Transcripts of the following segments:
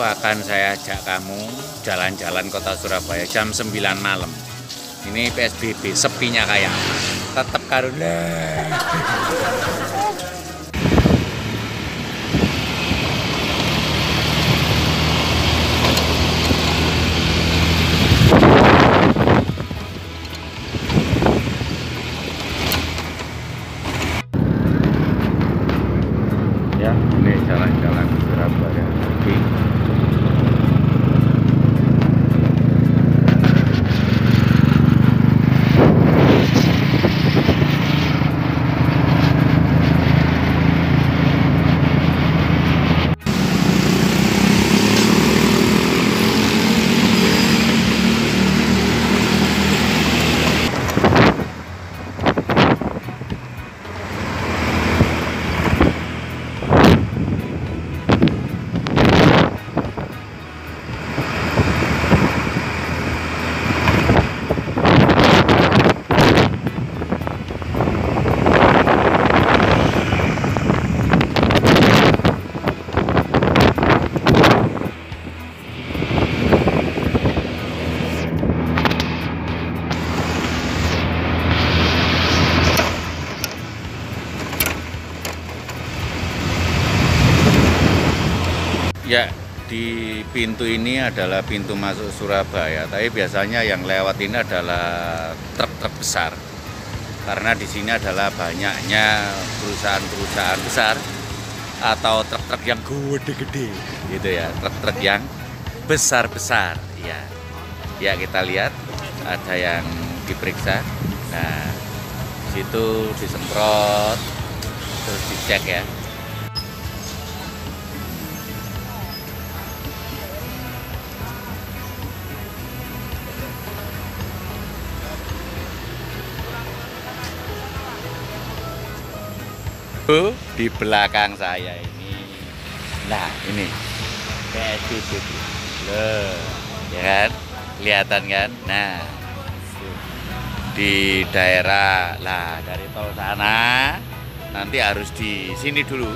akan saya ajak kamu jalan-jalan kota Surabaya jam 9 malam. Ini PSBB, sepinya kayak? Tetap karuna. Di pintu ini adalah pintu masuk Surabaya. Tapi biasanya yang lewat ini adalah truk-truk besar. Karena di sini adalah banyaknya perusahaan-perusahaan besar atau truk-truk yang gede-gede, gitu ya. Truk-truk yang besar-besar, ya. Ya kita lihat ada yang diperiksa. Nah, situ disemprot, terus dicek ya. Bu, di belakang saya ini. Nah, ini PSBB. Loh, ya kan? Kelihatan kan? Nah, di daerah lah dari tol sana nanti harus di sini dulu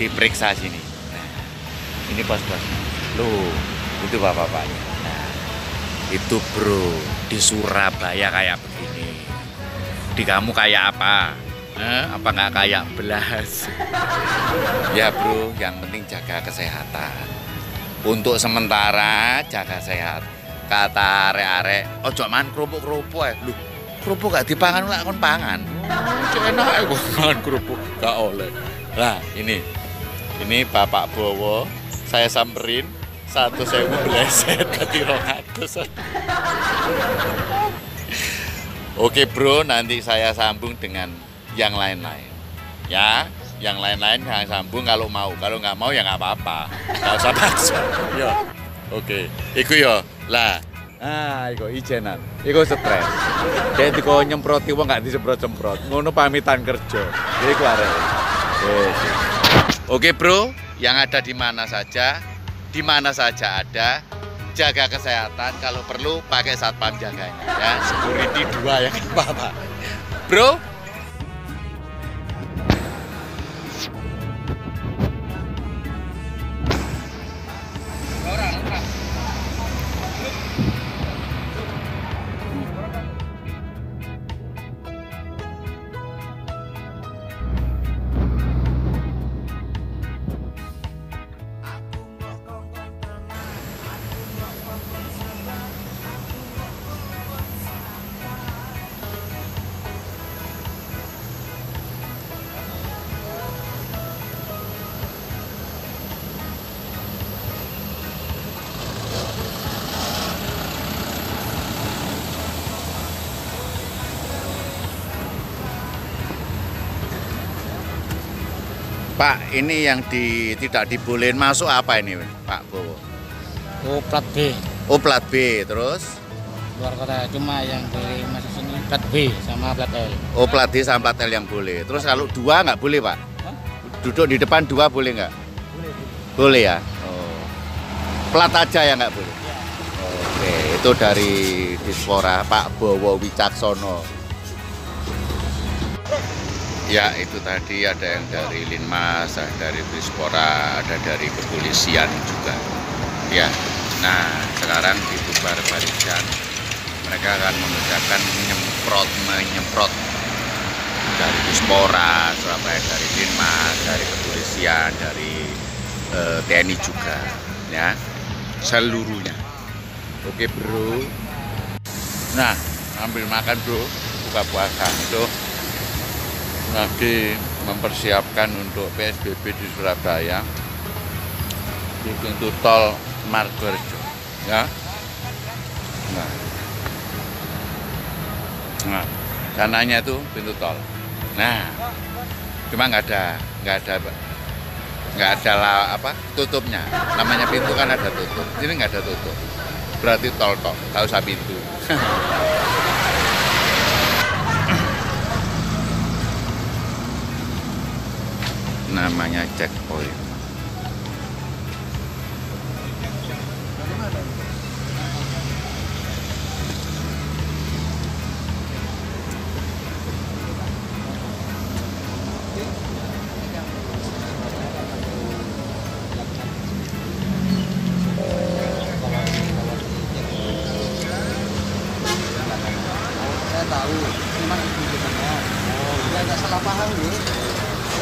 diperiksa sini. Nah, ini pos-pos. Loh, itu bapak-bapaknya. Nah, itu bro di Surabaya kayak begini. Di kamu kayak apa? Eh, apa nggak kayak belas? ya bro, yang penting jaga kesehatan. Untuk sementara jaga sehat. Kata arek-arek, ojo man kerupuk-kerupuk ya. Loh, kerupuk gak dipangan lak kon pangan. Cek enak kok mangan kerupuk gak oleh. Nah, ini. Ini Bapak Bowo, saya samperin satu saya beleset tadi rongatus. Oke bro, nanti saya sambung dengan yang lain-lain. Ya, yang lain-lain jangan sambung kalau mau. Kalau nggak mau ya nggak apa-apa. Nggak usah paksa. Yo, oke. Iku yo, lah. Ah, iku ijenan. Iku stres. Kayak diko nyemproti wong nggak disemprot-semprot. Ngono pamitan kerja. Jadi keluar. Wes. Oke bro, yang ada di mana saja, di mana saja ada, jaga kesehatan. Kalau perlu pakai satpam jaganya. Ya, security dua ya kan apa-apa. Bro, Pak, ini yang di, tidak dibolehin masuk apa ini, Pak Bowo? Oh plat B Oh, plat B, terus? luar kota cuma yang boleh masuk sini plat B sama plat L. Oh, plat D sama plat L yang boleh. Terus kalau dua nggak boleh, Pak? Hah? Duduk di depan dua boleh nggak? Boleh. Boleh ya? Oh. Plat aja yang nggak boleh? Ya. Oke, itu dari Dispora Pak Bowo Wicaksono. Ya, itu tadi ada yang dari Linmas, ada dari Dispora, ada dari kepolisian juga. Ya, nah sekarang dibubar barisan. Mereka akan mengerjakan menyemprot, menyemprot dari Puspora, Surabaya, dari Dinmas, dari kepolisian, dari eh, TNI juga, ya seluruhnya. Oke bro. Nah, ambil makan bro, buka puasa itu lagi mempersiapkan untuk PSBB di Surabaya di pintu tol Margorejo ya. Nah. Nah sananya itu pintu tol. Nah cuma nggak ada nggak ada nggak ada apa tutupnya. Namanya pintu kan ada tutup. Ini nggak ada tutup. Berarti tol tok nggak usah pintu namanya checkpoint tahu memang itu kebijakannya oh nggak salah paham nih